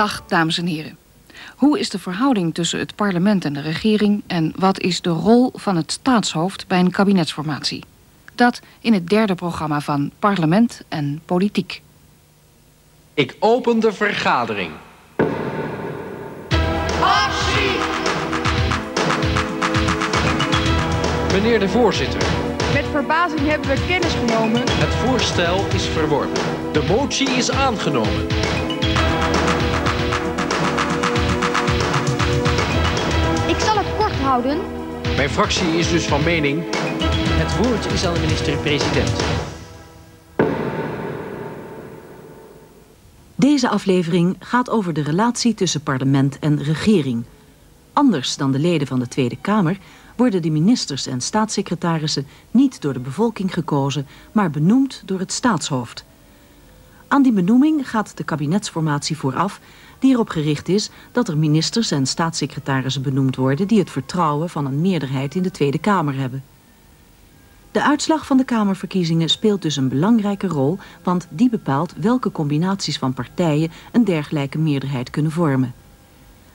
Dag, dames en heren. Hoe is de verhouding tussen het parlement en de regering... en wat is de rol van het staatshoofd bij een kabinetsformatie? Dat in het derde programma van Parlement en Politiek. Ik open de vergadering. Actie! Meneer de voorzitter, Met verbazing hebben we kennis genomen het voorstel is verworpen. De motie is aangenomen. Houden. Mijn fractie is dus van mening... Het woord is aan de minister-president. Deze aflevering gaat over de relatie tussen parlement en regering. Anders dan de leden van de Tweede Kamer worden de ministers en staatssecretarissen niet door de bevolking gekozen, maar benoemd door het staatshoofd. Aan die benoeming gaat de kabinetsformatie vooraf, die erop gericht is dat er ministers en staatssecretarissen benoemd worden die het vertrouwen van een meerderheid in de Tweede Kamer hebben. De uitslag van de Kamerverkiezingen speelt dus een belangrijke rol, want die bepaalt welke combinaties van partijen een dergelijke meerderheid kunnen vormen.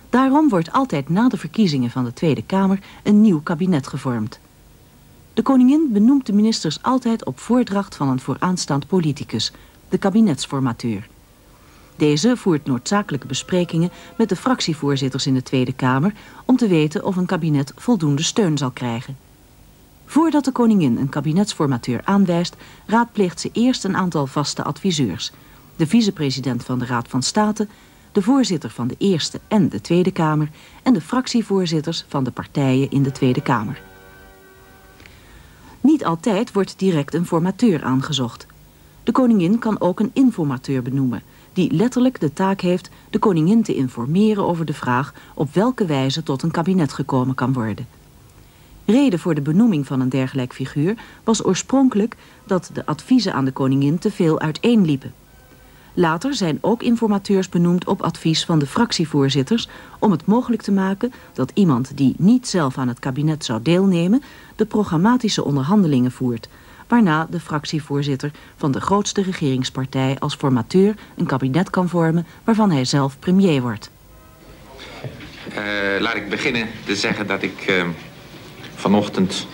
Daarom wordt altijd na de verkiezingen van de Tweede Kamer een nieuw kabinet gevormd. De koningin benoemt de ministers altijd op voordracht van een vooraanstaand politicus, de kabinetsformateur. Deze voert noodzakelijke besprekingen met de fractievoorzitters in de Tweede Kamer om te weten of een kabinet voldoende steun zal krijgen. Voordat de koningin een kabinetsformateur aanwijst, raadpleegt ze eerst een aantal vaste adviseurs. De vicepresident van de Raad van State, de voorzitter van de Eerste en de Tweede Kamer en de fractievoorzitters van de partijen in de Tweede Kamer. Niet altijd wordt direct een formateur aangezocht. De koningin kan ook een informateur benoemen, die letterlijk de taak heeft de koningin te informeren over de vraag op welke wijze tot een kabinet gekomen kan worden. Reden voor de benoeming van een dergelijk figuur was oorspronkelijk dat de adviezen aan de koningin te veel uiteenliepen. Later zijn ook informateurs benoemd op advies van de fractievoorzitters om het mogelijk te maken dat iemand die niet zelf aan het kabinet zou deelnemen de programmatische onderhandelingen voert, waarna de fractievoorzitter van de grootste regeringspartij als formateur een kabinet kan vormen waarvan hij zelf premier wordt. Eh, laat ik beginnen te zeggen dat ik eh, vanochtend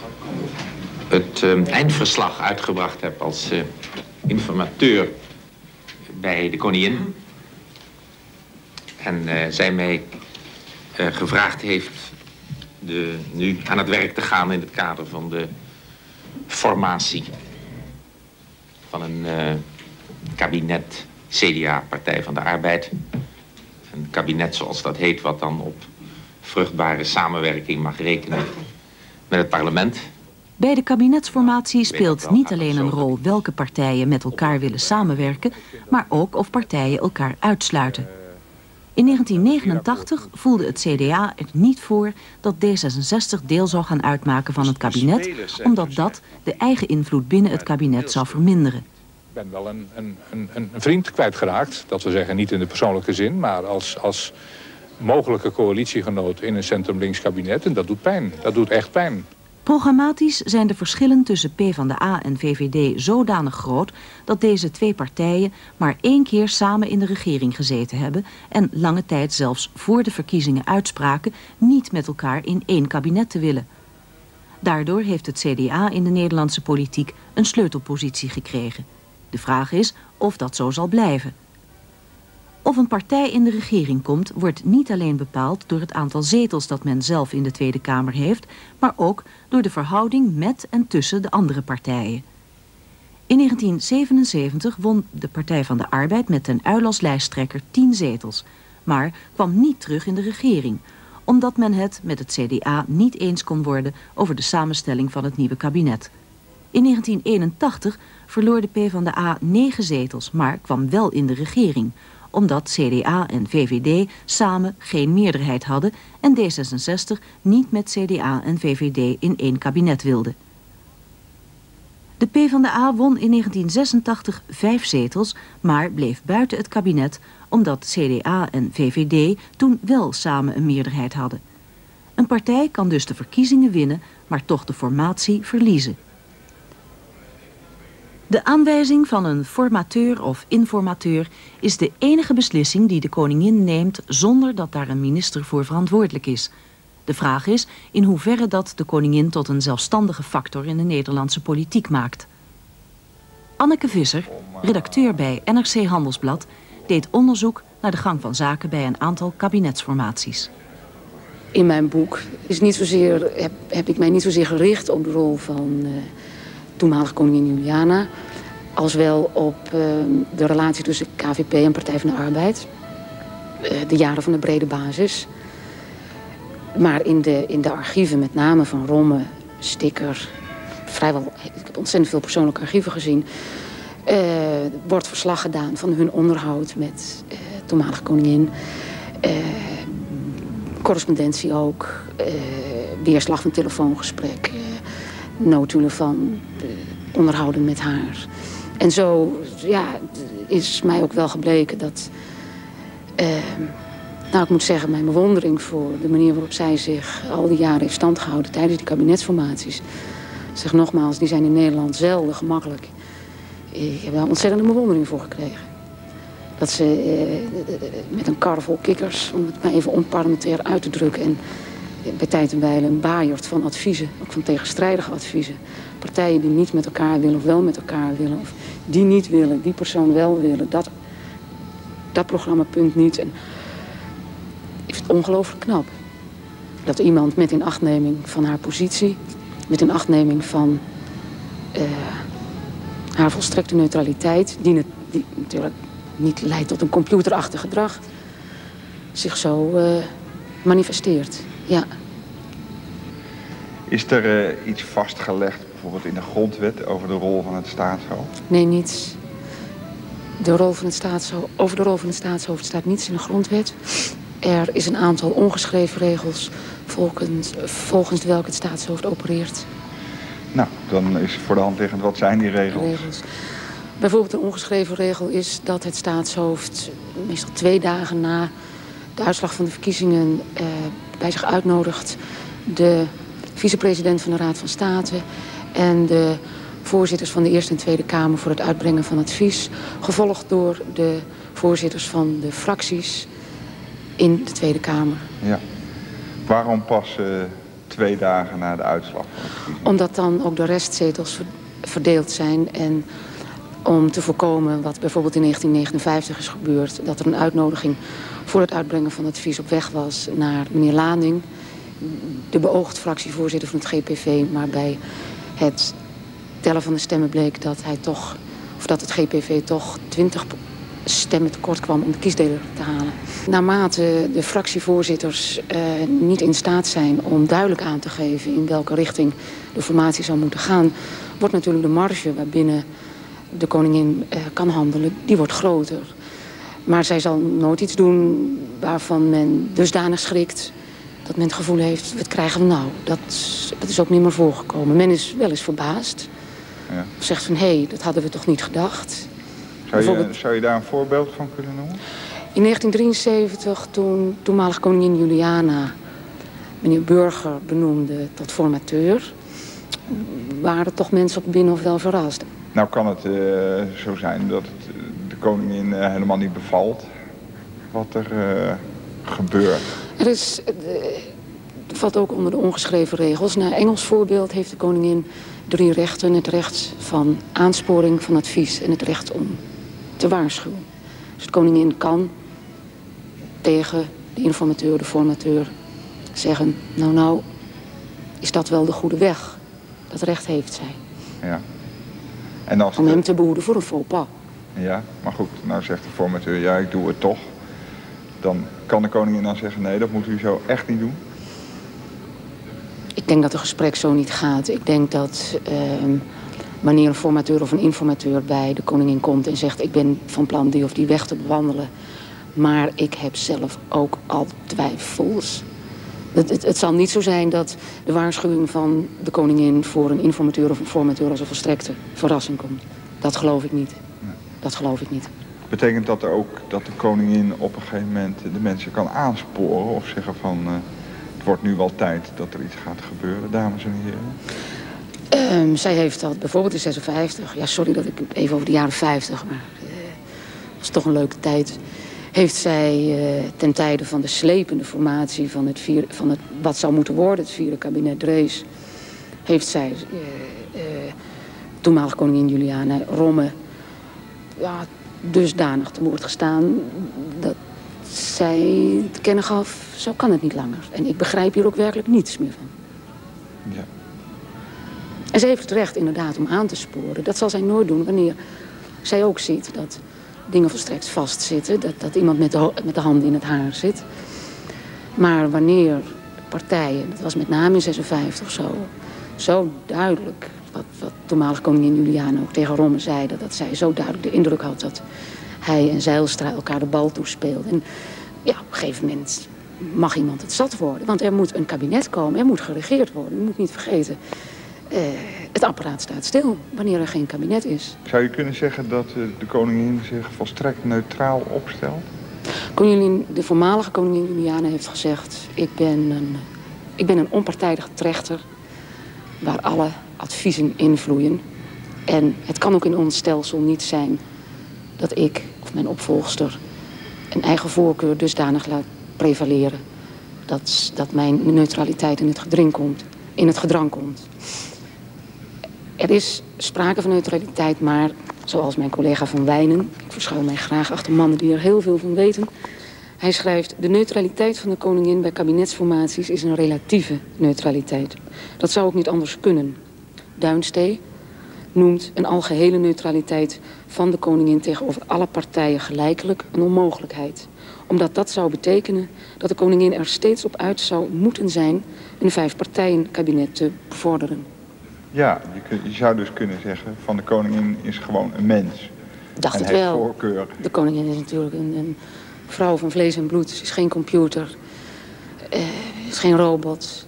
het eh, eindverslag uitgebracht heb als eh, informateur bij de koningin. En eh, zij mij gevraagd heeft de, nu aan het werk te gaan in het kader van de formatie van een eh, kabinet CDA, Partij van de Arbeid. Een kabinet zoals dat heet, wat dan op vruchtbare samenwerking mag rekenen met het parlement. Bij de kabinetsformatie speelt niet alleen een rol welke partijen met elkaar willen samenwerken, maar ook of partijen elkaar uitsluiten. In 1989 voelde het CDA er niet voor dat D66 deel zou gaan uitmaken van het kabinet, omdat dat de eigen invloed binnen het kabinet zou verminderen. Ik ben wel een, een, een, een vriend kwijtgeraakt. Dat we zeggen niet in de persoonlijke zin, maar als, als mogelijke coalitiegenoot in een centrum-links kabinet. En dat doet pijn. Dat doet echt pijn. Programmatisch zijn de verschillen tussen PvdA en VVD zodanig groot dat deze twee partijen maar één keer samen in de regering gezeten hebben en lange tijd zelfs voor de verkiezingen uitspraken niet met elkaar in één kabinet te willen. Daardoor heeft het CDA in de Nederlandse politiek een sleutelpositie gekregen. De vraag is of dat zo zal blijven. Of een partij in de regering komt, wordt niet alleen bepaald door het aantal zetels dat men zelf in de Tweede Kamer heeft, maar ook door de verhouding met en tussen de andere partijen. In 1977 won de Partij van de Arbeid met ten Uyl als lijsttrekker 10 zetels, maar kwam niet terug in de regering, omdat men het met het CDA niet eens kon worden over de samenstelling van het nieuwe kabinet. In 1981 verloor de PvdA 9 zetels, maar kwam wel in de regering, omdat CDA en VVD samen geen meerderheid hadden en D66 niet met CDA en VVD in één kabinet wilde. De PvdA won in 1986 vijf zetels, maar bleef buiten het kabinet omdat CDA en VVD toen wel samen een meerderheid hadden. Een partij kan dus de verkiezingen winnen, maar toch de formatie verliezen. De aanwijzing van een formateur of informateur is de enige beslissing die de koningin neemt zonder dat daar een minister voor verantwoordelijk is. De vraag is in hoeverre dat de koningin tot een zelfstandige factor in de Nederlandse politiek maakt. Anneke Visser, redacteur bij NRC Handelsblad, deed onderzoek naar de gang van zaken bij een aantal kabinetsformaties. In mijn boek is niet zozeer, heb, heb ik mij niet zozeer gericht op de rol van uh, toenmalige koningin Juliana... als wel op uh, de relatie tussen KVP en Partij van de Arbeid. Uh, de jaren van de brede basis. Maar in de, in de archieven, met name van Romme, Sticker... vrijwel, ik heb ontzettend veel persoonlijke archieven gezien... wordt verslag gedaan van hun onderhoud met toenmalige koningin correspondentie ook. Weerslag van telefoongesprek. Notulen van onderhouden met haar. En zo ja, is mij ook wel gebleken dat... nou, ik moet zeggen, mijn bewondering voor de manier waarop zij zich al die jaren heeft stand gehouden tijdens die kabinetsformaties. Zeg nogmaals, die zijn in Nederland zelden gemakkelijk. Ik heb daar ontzettende bewondering voor gekregen. Dat ze eh, met een kar vol kikkers, om het maar even onparlementair uit te drukken... en bij tijd en wijle een baaierd van adviezen, ook van tegenstrijdige adviezen. Partijen die niet met elkaar willen of wel met elkaar willen... of die niet willen, die persoon wel willen, dat, dat programmapunt niet. En ik vind het ongelooflijk knap dat iemand met inachtneming van haar positie... met inachtneming van uh, haar volstrekte neutraliteit... die, natuurlijk niet leidt tot een computerachtig gedrag, zich zo uh, manifesteert. Ja. Is er uh, iets vastgelegd, bijvoorbeeld in de grondwet, over de rol van het staatshoofd? Nee, niets. De rol van het staatshoofd, over de rol van het staatshoofd staat niets in de grondwet. Er is een aantal ongeschreven regels volgens, volgens welke het staatshoofd opereert. Nou, dan is voor de hand liggend, wat zijn die regels? regels. Bijvoorbeeld een ongeschreven regel is dat het staatshoofd meestal twee dagen na de uitslag van de verkiezingen eh, bij zich uitnodigt de vicepresident van de Raad van State en de voorzitters van de Eerste en Tweede Kamer voor het uitbrengen van advies, gevolgd door de voorzitters van de fracties in de Tweede Kamer. Ja. Waarom pas uh, twee dagen na de uitslag? Omdat dan ook de restzetels verdeeld zijn en om te voorkomen wat bijvoorbeeld in 1959 is gebeurd... dat er een uitnodiging voor het uitbrengen van advies op weg was naar meneer Laning... de beoogd fractievoorzitter van het GPV... maar bij het tellen van de stemmen bleek dat hij toch... of dat het GPV toch 20 stemmen tekort kwam om de kiesdeler te halen. Naarmate de fractievoorzitters uh, niet in staat zijn om duidelijk aan te geven... in welke richting de formatie zou moeten gaan... wordt natuurlijk de marge waarbinnen de koningin uh, kan handelen, die wordt groter. Maar zij zal nooit iets doen waarvan men dusdanig schrikt... dat men het gevoel heeft, wat krijgen we nou? Dat, dat is ook niet meer voorgekomen. Men is wel eens verbaasd. Ja. Zegt van, hé, hey, dat hadden we toch niet gedacht. Zou je, zou je daar een voorbeeld van kunnen noemen? In 1973, toen toenmalig koningin Juliana... meneer Burger benoemde tot formateur... waren toch mensen op Binnenhof wel verrast. Nou kan het uh, zo zijn dat het de koningin uh, helemaal niet bevalt wat er gebeurt. Er is, valt ook onder de ongeschreven regels. Naar Engels voorbeeld heeft de koningin drie rechten. Het recht van aansporing, van advies en het recht om te waarschuwen. Dus de koningin kan tegen de informateur, de formateur zeggen... nou, nou, is dat wel de goede weg? Dat recht heeft zij. Ja. En als Om hem te behoeden voor een faux pas. Ja, maar goed, nou zegt de formateur, ja, ik doe het toch. Dan kan de koningin dan zeggen, nee, dat moet u zo echt niet doen? Ik denk dat het gesprek zo niet gaat. Ik denk dat uh, wanneer een formateur of een informateur bij de koningin komt en zegt... ik ben van plan die of die weg te bewandelen... maar ik heb zelf ook al twijfels het, het, het, zal niet zo zijn dat de waarschuwing van de koningin... voor een informateur of een formateur als een volstrekte verrassing komt. Dat geloof ik niet. Dat geloof ik niet. Betekent dat ook dat de koningin op een gegeven moment de mensen kan aansporen... of zeggen van, uh, het wordt nu wel tijd dat er iets gaat gebeuren, dames en heren? Ehm, zij heeft dat bijvoorbeeld in 56, ja sorry dat ik even over de jaren 50, maar uh, dat is toch een leuke tijd. Heeft zij uh, ten tijde van de slepende formatie van, het vier, van het, wat zou moeten worden, het vierde kabinet Drees, heeft zij uh, toenmalige koningin Juliana Romme ja, dusdanig te woord gestaan dat zij te kennen gaf, zo kan het niet langer. En ik begrijp hier ook werkelijk niets meer van. Ja. En ze heeft het recht inderdaad om aan te sporen. Dat zal zij nooit doen wanneer zij ook ziet dat dingen volstrekt vastzitten. Dat, dat iemand met de, met de handen in het haar zit. Maar wanneer partijen, dat was met name in 56 zo, zo duidelijk, wat, wat toenmalig koningin Juliana ook tegen Romme zeiden, dat zij zo duidelijk de indruk had dat hij en Zeilstra elkaar de bal toespeelden. En ja, op een gegeven moment mag iemand het zat worden. Want er moet een kabinet komen, er moet geregeerd worden. Je moet niet vergeten, uh, het apparaat staat stil wanneer er geen kabinet is. Zou je kunnen zeggen dat uh, de koningin zich volstrekt neutraal opstelt? Koningin, de voormalige koningin Juliana heeft gezegd... ik ben een, ik ben een onpartijdige trechter waar alle adviezen invloeien. En het kan ook in ons stelsel niet zijn dat ik of mijn opvolgster... een eigen voorkeur dusdanig laat prevaleren... dat, dat mijn neutraliteit in het, gedring komt, in het gedrang komt. Er is sprake van neutraliteit, maar zoals mijn collega Van Wijnen... ik verschuil mij graag achter mannen die er heel veel van weten... hij schrijft... de neutraliteit van de koningin bij kabinetsformaties is een relatieve neutraliteit. Dat zou ook niet anders kunnen. Duinstee noemt een algehele neutraliteit van de koningin... tegenover alle partijen gelijkelijk een onmogelijkheid. Omdat dat zou betekenen dat de koningin er steeds op uit zou moeten zijn... een vijfpartijenkabinet te bevorderen. Ja, je, je, zou dus kunnen zeggen van de koningin is gewoon een mens. Dacht het wel. Voorkeur. De koningin is natuurlijk een, een, vrouw van vlees en bloed. Ze is geen computer. Uh, is geen robot.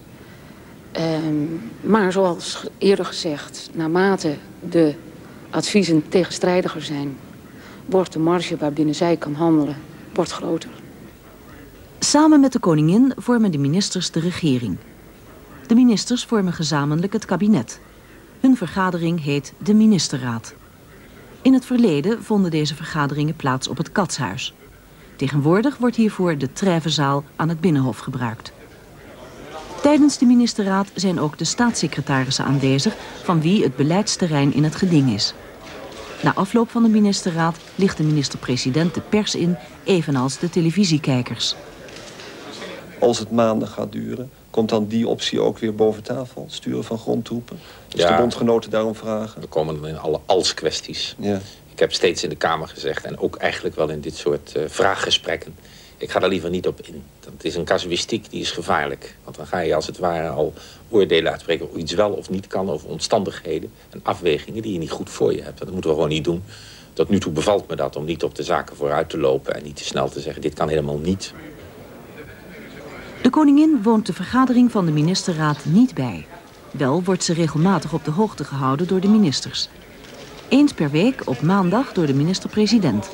Um, maar zoals eerder gezegd, naarmate de adviezen tegenstrijdiger zijn... wordt de marge waarbinnen zij kan handelen wordt groter. Samen met de koningin vormen de ministers de regering. De ministers vormen gezamenlijk het kabinet. Hun vergadering heet de ministerraad. In het verleden vonden deze vergaderingen plaats op het Katshuis. Tegenwoordig wordt hiervoor de Trèvezaal aan het Binnenhof gebruikt. Tijdens de ministerraad zijn ook de staatssecretarissen aanwezig... van wie het beleidsterrein in het geding is. Na afloop van de ministerraad ligt de minister-president de pers in... evenals de televisiekijkers. Als het maanden gaat duren, Komt dan die optie ook weer boven tafel? Sturen van grondtroepen? Dus ja, de bondgenoten daarom vragen? We komen dan in alle als-kwesties. Ja. Ik heb steeds in de Kamer gezegd... en ook eigenlijk wel in dit soort uh, vraaggesprekken... ik ga daar liever niet op in. Dat is een casuïstiek die is gevaarlijk. Want dan ga je als het ware al oordelen uitspreken... of iets wel of niet kan over omstandigheden... en afwegingen die je niet goed voor je hebt. Dat moeten we gewoon niet doen. Tot nu toe bevalt me dat om niet op de zaken vooruit te lopen... en niet te snel te zeggen, dit kan helemaal niet. De koningin woont de vergadering van de ministerraad niet bij. Wel wordt ze regelmatig op de hoogte gehouden door de ministers. Eens per week op maandag door de minister-president.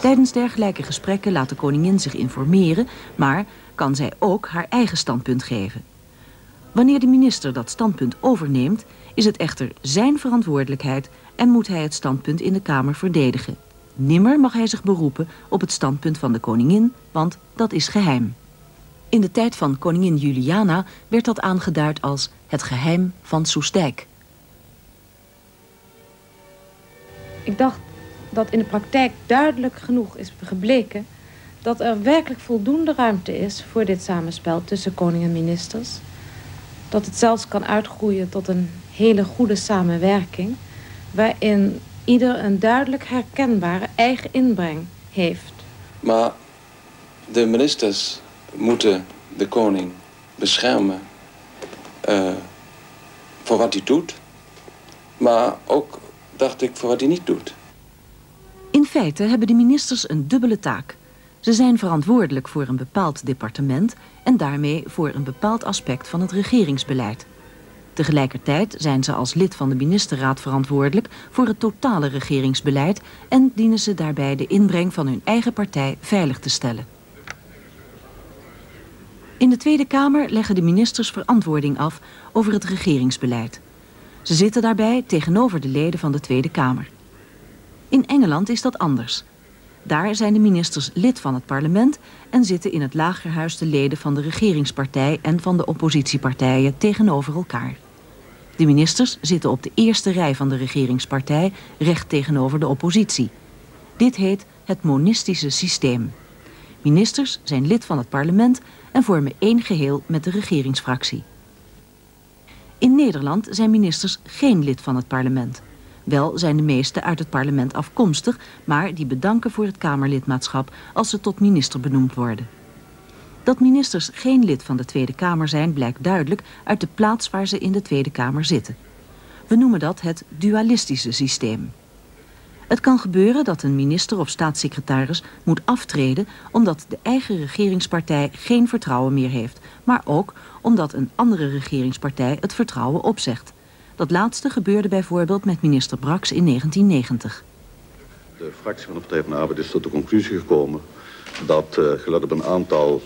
Tijdens dergelijke gesprekken laat de koningin zich informeren... maar kan zij ook haar eigen standpunt geven. Wanneer de minister dat standpunt overneemt... is het echter zijn verantwoordelijkheid... en moet hij het standpunt in de Kamer verdedigen. Nimmer mag hij zich beroepen op het standpunt van de koningin... want dat is geheim. In de tijd van koningin Juliana werd dat aangeduid als het geheim van Soestdijk. Ik dacht dat in de praktijk duidelijk genoeg is gebleken... dat er werkelijk voldoende ruimte is voor dit samenspel tussen koning en ministers. Dat het zelfs kan uitgroeien tot een hele goede samenwerking... waarin ieder een duidelijk herkenbare eigen inbreng heeft. Maar de ministers moeten de koning beschermen uh, voor wat hij doet. Maar ook, dacht ik, voor wat hij niet doet. In feite hebben de ministers een dubbele taak. Ze zijn verantwoordelijk voor een bepaald departement... en daarmee voor een bepaald aspect van het regeringsbeleid. Tegelijkertijd zijn ze als lid van de ministerraad verantwoordelijk... voor het totale regeringsbeleid... en dienen ze daarbij de inbreng van hun eigen partij veilig te stellen. In de Tweede Kamer leggen de ministers verantwoording af over het regeringsbeleid. Ze zitten daarbij tegenover de leden van de Tweede Kamer. In Engeland is dat anders. Daar zijn de ministers lid van het parlement en zitten in het lagerhuis de leden van de regeringspartij en van de oppositiepartijen tegenover elkaar. De ministers zitten op de eerste rij van de regeringspartij recht tegenover de oppositie. Dit heet het monistische systeem. Ministers zijn lid van het parlement en vormen één geheel met de regeringsfractie. In Nederland zijn ministers geen lid van het parlement. Wel zijn de meeste uit het parlement afkomstig, maar die bedanken voor het Kamerlidmaatschap als ze tot minister benoemd worden. Dat ministers geen lid van de Tweede Kamer zijn blijkt duidelijk uit de plaats waar ze in de Tweede Kamer zitten. We noemen dat het dualistische systeem. Het kan gebeuren dat een minister of staatssecretaris moet aftreden omdat de eigen regeringspartij geen vertrouwen meer heeft, maar ook omdat een andere regeringspartij het vertrouwen opzegt. Dat laatste gebeurde bijvoorbeeld met minister Brax in 1990. De fractie van de Partij van de Arbeid is tot de conclusie gekomen dat, uh, gelet op een aantal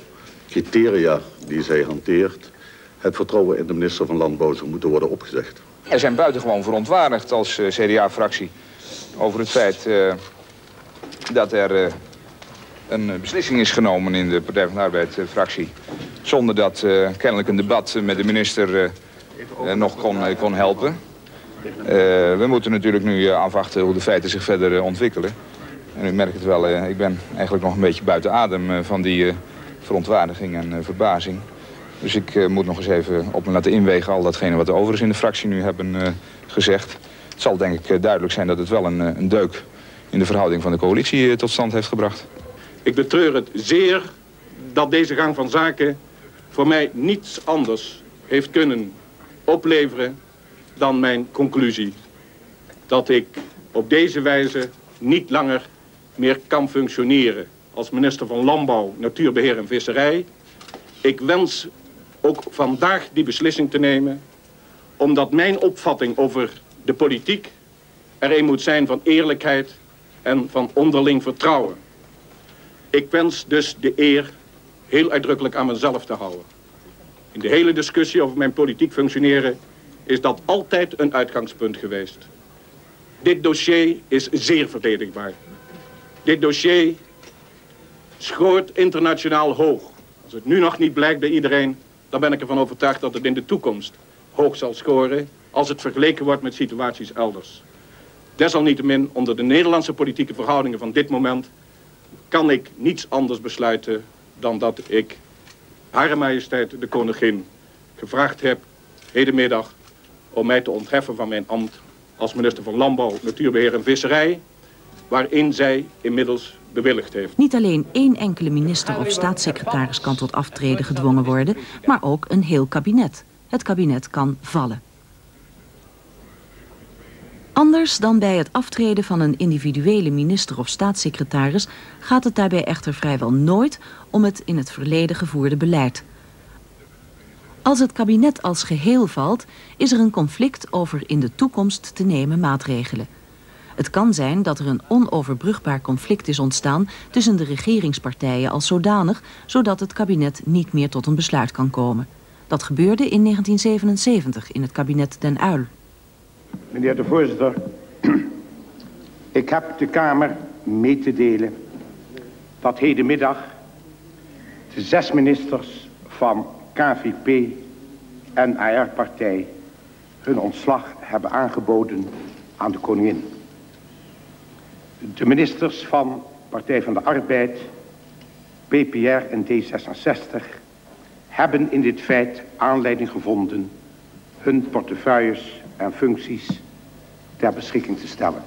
criteria die zij hanteert, het vertrouwen in de minister van Landbouw zou moeten worden opgezegd. Er zijn buitengewoon verontwaardigd als uh, CDA-fractie over het feit uh, dat er een beslissing is genomen in de Partij van de Arbeid-fractie. Zonder dat kennelijk een debat met de minister nog kon, kon helpen. we moeten natuurlijk nu afwachten hoe de feiten zich verder ontwikkelen. En u merkt het wel, ik ben eigenlijk nog een beetje buiten adem van die verontwaardiging en verbazing. Dus ik moet nog eens even op me laten inwegen al datgene wat de overigens in de fractie nu hebben gezegd. Het zal denk ik duidelijk zijn dat het wel een, een deuk in de verhouding van de coalitie tot stand heeft gebracht. Ik betreur het zeer dat deze gang van zaken voor mij niets anders heeft kunnen opleveren dan mijn conclusie. Dat ik op deze wijze niet langer meer kan functioneren als minister van Landbouw, Natuurbeheer en Visserij. Ik wens ook vandaag die beslissing te nemen, omdat mijn opvatting over de politiek er een moet zijn van eerlijkheid en van onderling vertrouwen. Ik wens dus de eer heel uitdrukkelijk aan mezelf te houden. In de hele discussie over mijn politiek functioneren is dat altijd een uitgangspunt geweest. Dit dossier is zeer verdedigbaar. Dit dossier scoort internationaal hoog. Als het nu nog niet blijkt bij iedereen, dan ben ik ervan overtuigd dat het in de toekomst hoog zal scoren als het vergeleken wordt met situaties elders. Desalniettemin, onder de Nederlandse politieke verhoudingen van dit moment, kan ik niets anders besluiten dan dat ik Hare Majesteit de Koningin gevraagd heb, hedenmiddag, om mij te ontheffen van mijn ambt als minister van Landbouw, Natuurbeheer en Visserij, waarin zij inmiddels bewilligd heeft. Niet alleen één enkele minister of staatssecretaris kan tot aftreden gedwongen worden, maar ook een heel kabinet. Het kabinet kan vallen. Anders dan bij het aftreden van een individuele minister of staatssecretaris gaat het daarbij echter vrijwel nooit om het in het verleden gevoerde beleid. Als het kabinet als geheel valt, is er een conflict over in de toekomst te nemen maatregelen. Het kan zijn dat er een onoverbrugbaar conflict is ontstaan tussen de regeringspartijen als zodanig, zodat het kabinet niet meer tot een besluit kan komen. Dat gebeurde in 1977 in het kabinet Den Uyl. Meneer de voorzitter, ik heb de Kamer mee te delen dat hedenmiddag de zes ministers van KVP en AR-partij hun ontslag hebben aangeboden aan de koningin. De ministers van Partij van de Arbeid, PPR en D66 hebben in dit feit aanleiding gevonden hun portefeuilles en functies ter beschikking te stellen.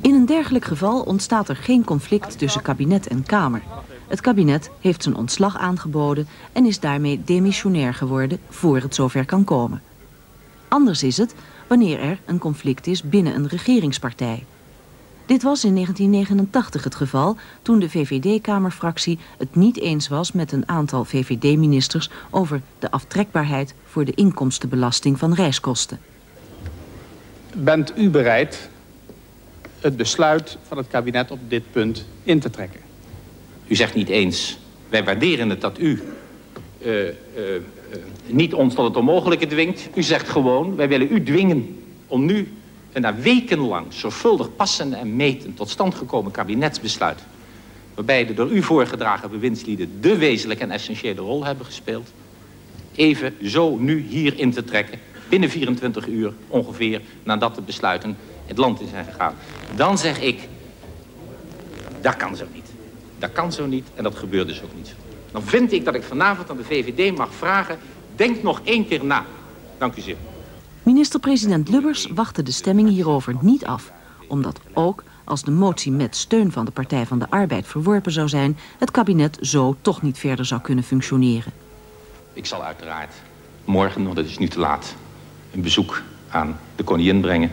In een dergelijk geval ontstaat er geen conflict tussen kabinet en Kamer. Het kabinet heeft zijn ontslag aangeboden en is daarmee demissionair geworden voor het zover kan komen. Anders is het wanneer er een conflict is binnen een regeringspartij. Dit was in 1989 het geval toen de VVD-kamerfractie het niet eens was met een aantal VVD-ministers over de aftrekbaarheid voor de inkomstenbelasting van reiskosten. Bent u bereid het besluit van het kabinet op dit punt in te trekken? U zegt niet eens, wij waarderen het dat u uh, uh, niet ons tot het onmogelijke dwingt. U zegt gewoon, wij willen u dwingen om nu een na wekenlang zorgvuldig passende en metend tot stand gekomen kabinetsbesluit... waarbij de door u voorgedragen bewindslieden de wezenlijke en essentiële rol hebben gespeeld... even zo nu hier in te trekken, binnen 24 uur ongeveer nadat de besluiten het land in zijn gegaan. Dan zeg ik, dat kan zo niet. Dat kan zo niet en dat gebeurt dus ook niet. Dan vind ik dat ik vanavond aan de VVD mag vragen... denk nog één keer na. Dank u zeer. Minister-president Lubbers wachtte de stemming hierover niet af. Omdat ook als de motie met steun van de Partij van de Arbeid verworpen zou zijn... het kabinet zo toch niet verder zou kunnen functioneren. Ik zal uiteraard morgen, want het is nu te laat... een bezoek aan de koningin brengen...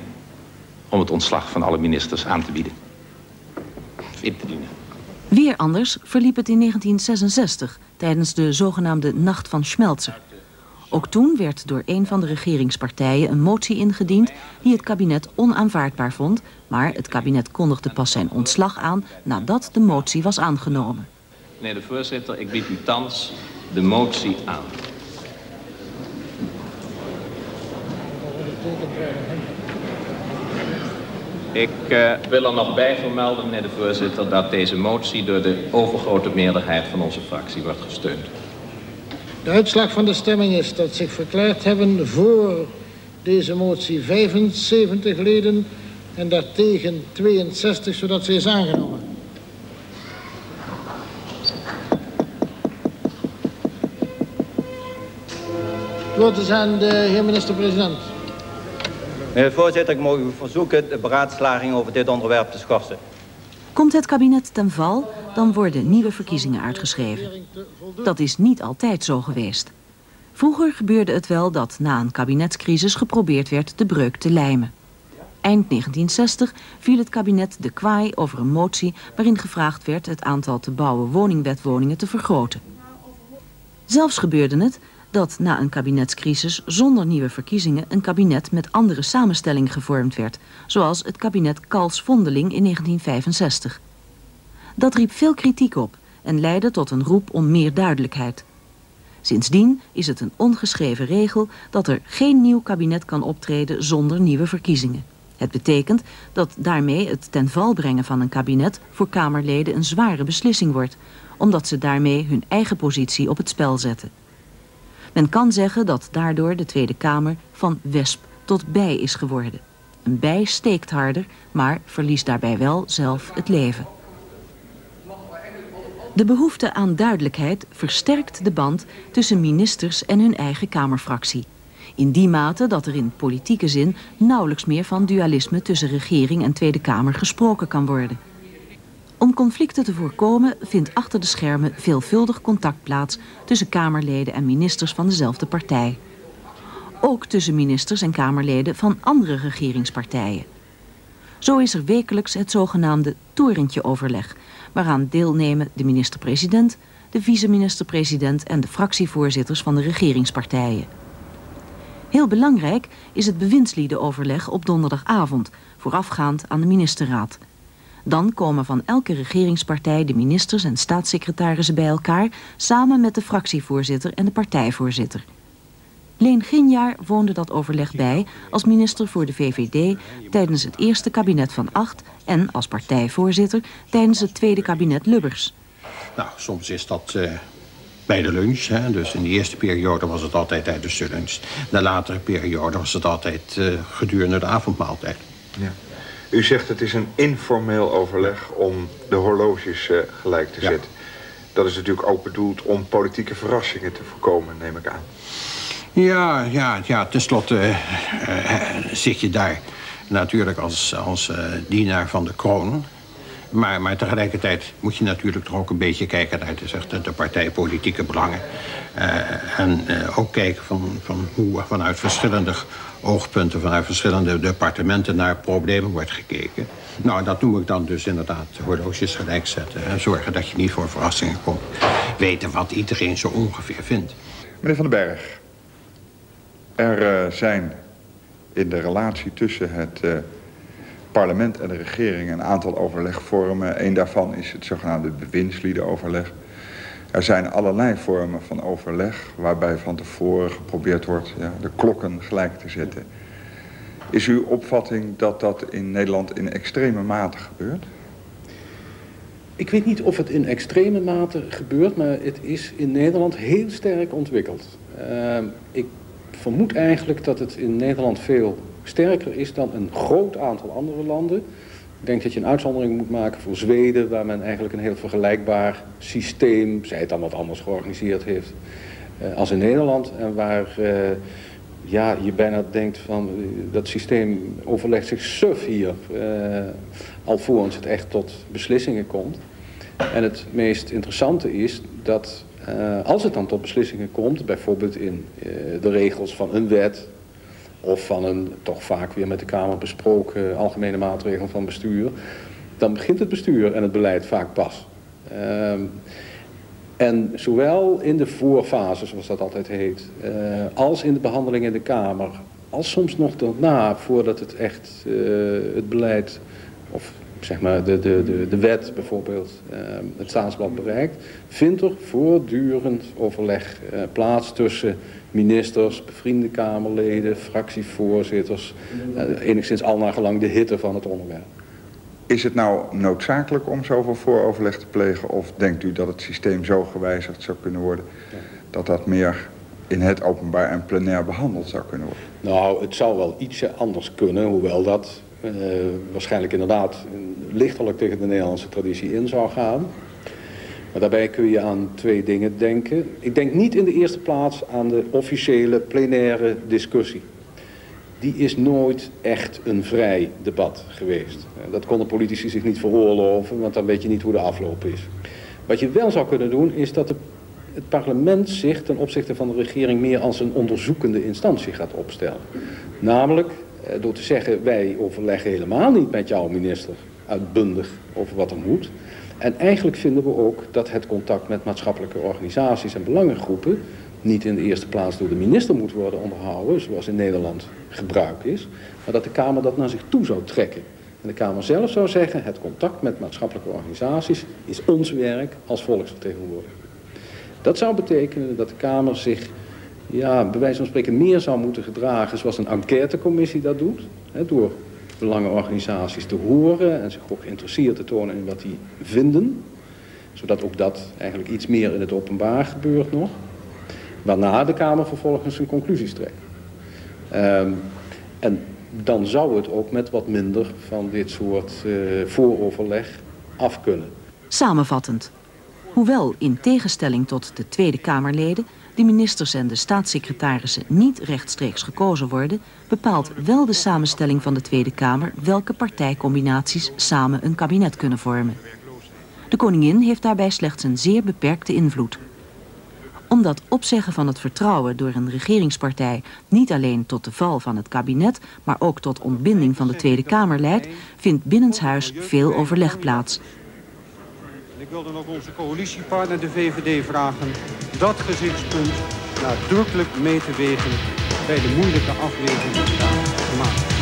om het ontslag van alle ministers aan te bieden. In te dienen. Weer anders verliep het in 1966 tijdens de zogenaamde Nacht van Schmelzer. Ook toen werd door een van de regeringspartijen een motie ingediend die het kabinet onaanvaardbaar vond, maar het kabinet kondigde pas zijn ontslag aan nadat de motie was aangenomen. Meneer de voorzitter, ik bied u thans de motie aan. Ik uh, wil er nog bij vermelden, meneer de voorzitter, dat deze motie door de overgrote meerderheid van onze fractie wordt gesteund. De uitslag van de stemming is dat zich verklaard hebben voor deze motie 75 leden en daartegen 62, zodat ze is aangenomen. Het woord is aan de heer minister-president. Meneer voorzitter, ik mag u verzoeken de beraadslaging over dit onderwerp te schorsen. Komt het kabinet ten val, dan worden nieuwe verkiezingen uitgeschreven. Dat is niet altijd zo geweest. Vroeger gebeurde het wel dat na een kabinetscrisis geprobeerd werd de breuk te lijmen. Eind 1960 viel het kabinet de kwaai over een motie waarin gevraagd werd het aantal te bouwen woningwetwoningen te vergroten. Zelfs gebeurde het dat na een kabinetscrisis zonder nieuwe verkiezingen een kabinet met andere samenstelling gevormd werd, zoals het kabinet Kals-Vondeling in 1965. Dat riep veel kritiek op en leidde tot een roep om meer duidelijkheid. Sindsdien is het een ongeschreven regel dat er geen nieuw kabinet kan optreden zonder nieuwe verkiezingen. Het betekent dat daarmee het ten val brengen van een kabinet voor Kamerleden een zware beslissing wordt, omdat ze daarmee hun eigen positie op het spel zetten. Men kan zeggen dat daardoor de Tweede Kamer van wesp tot bij is geworden. Een bij steekt harder, maar verliest daarbij wel zelf het leven. De behoefte aan duidelijkheid versterkt de band tussen ministers en hun eigen Kamerfractie. In die mate dat er in politieke zin nauwelijks meer van dualisme tussen regering en Tweede Kamer gesproken kan worden. Om conflicten te voorkomen vindt achter de schermen veelvuldig contact plaats tussen Kamerleden en ministers van dezelfde partij. Ook tussen ministers en Kamerleden van andere regeringspartijen. Zo is er wekelijks het zogenaamde torentje-overleg, waaraan deelnemen de minister-president, de vice-minister-president en de fractievoorzitters van de regeringspartijen. Heel belangrijk is het bewindsliedenoverleg op donderdagavond, voorafgaand aan de ministerraad. Dan komen van elke regeringspartij de ministers en staatssecretarissen bij elkaar... samen met de fractievoorzitter en de partijvoorzitter. Leen Ginjaar woonde dat overleg bij als minister voor de VVD... tijdens het eerste kabinet van acht en als partijvoorzitter... tijdens het tweede kabinet Lubbers. Nou, soms is dat uh, bij de lunch. Hè? Dus in de eerste periode was het altijd tijdens de lunch. De latere periode was het altijd uh, gedurende de avondmaaltijd. Ja. U zegt het is een informeel overleg om de horloges uh, gelijk te zetten. Dat is natuurlijk ook bedoeld om politieke verrassingen te voorkomen, neem ik aan. Ja, ja, ja tenslotte uh, uh, zit je daar natuurlijk als, als dienaar van de kroon. Maar, maar tegelijkertijd moet je natuurlijk toch ook een beetje kijken naar de, de partijpolitieke belangen. en ook kijken van, van hoe vanuit verschillende oogpunten vanuit verschillende departementen naar problemen wordt gekeken. Nou, dat noem ik dan dus inderdaad horloges gelijk zetten. En zorgen dat je niet voor verrassingen komt. Weten wat iedereen zo ongeveer vindt. Meneer Van den Berg, er uh, zijn in de relatie tussen het parlement en de regering een aantal overlegvormen. Eén daarvan is het zogenaamde bewindsliedenoverleg. Er zijn allerlei vormen van overleg waarbij van tevoren geprobeerd wordt ja, de klokken gelijk te zetten. Is uw opvatting dat dat in Nederland in extreme mate gebeurt? Ik weet niet of het in extreme mate gebeurt, maar het is in Nederland heel sterk ontwikkeld. Uh, ik vermoed eigenlijk dat het in Nederland veel sterker is dan een groot aantal andere landen. Ik denk dat je een uitzondering moet maken voor Zweden, waar men eigenlijk een heel vergelijkbaar systeem, zij het dan wat anders georganiseerd heeft, uh, als in Nederland. En waar uh, ja, je bijna denkt van dat systeem overlegt zich suf hier, alvorens het echt tot beslissingen komt. En het meest interessante is dat als het dan tot beslissingen komt, bijvoorbeeld in de regels van een wet of van een toch vaak weer met de Kamer besproken algemene maatregel van bestuur, dan begint het bestuur en het beleid vaak pas. Uh, en zowel in de voorfase, zoals dat altijd heet, uh, als in de behandeling in de Kamer, als soms nog daarna, voordat het echt het beleid of zeg maar de, de, de, de wet bijvoorbeeld uh, het staatsblad bereikt, vindt er voortdurend overleg uh, plaats tussen ministers, bevriende Kamerleden, fractievoorzitters, uh, enigszins al naar gelang de hitte van het onderwerp. Is het nou noodzakelijk om zoveel vooroverleg te plegen of denkt u dat het systeem zo gewijzigd zou kunnen worden dat dat meer in het openbaar en plenair behandeld zou kunnen worden? Nou, het zou wel ietsje anders kunnen, hoewel dat uh, waarschijnlijk inderdaad lichtelijk tegen de Nederlandse traditie in zou gaan. Maar daarbij kun je aan twee dingen denken. Ik denk niet in de eerste plaats aan de officiële plenaire discussie. Die is nooit echt een vrij debat geweest. Dat konden politici zich niet veroorloven, want dan weet je niet hoe de afloop is. Wat je wel zou kunnen doen, is dat de, het parlement zich ten opzichte van de regering meer als een onderzoekende instantie gaat opstellen. Namelijk door te zeggen, wij overleggen helemaal niet met jouw minister uitbundig over wat er moet. En eigenlijk vinden we ook dat het contact met maatschappelijke organisaties en belangengroepen niet in de eerste plaats door de minister moet worden onderhouden, zoals in Nederland gebruik is, maar dat de Kamer dat naar zich toe zou trekken. En de Kamer zelf zou zeggen, het contact met maatschappelijke organisaties is ons werk als volksvertegenwoordiger. Dat zou betekenen dat de Kamer zich, ja, bij wijze van spreken, meer zou moeten gedragen zoals een enquêtecommissie dat doet, hè, door belangenorganisaties te horen en zich ook geïnteresseerd te tonen in wat die vinden. Zodat ook dat eigenlijk iets meer in het openbaar gebeurt nog. Waarna de Kamer vervolgens zijn conclusies trekt. Um, en dan zou het ook met wat minder van dit soort uh, vooroverleg af kunnen. Samenvattend. Hoewel in tegenstelling tot de Tweede Kamerleden de ministers en de staatssecretarissen niet rechtstreeks gekozen worden, bepaalt wel de samenstelling van de Tweede Kamer welke partijcombinaties samen een kabinet kunnen vormen. De koningin heeft daarbij slechts een zeer beperkte invloed. Omdat opzeggen van het vertrouwen door een regeringspartij niet alleen tot de val van het kabinet, maar ook tot ontbinding van de Tweede Kamer leidt, vindt binnenshuis veel overleg plaats. Ik wilde nog onze coalitiepartner, de VVD, vragen dat gezichtspunt nadrukkelijk mee te wegen bij de moeilijke afweging die daar gemaakt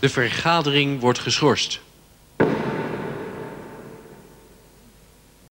De vergadering wordt geschorst.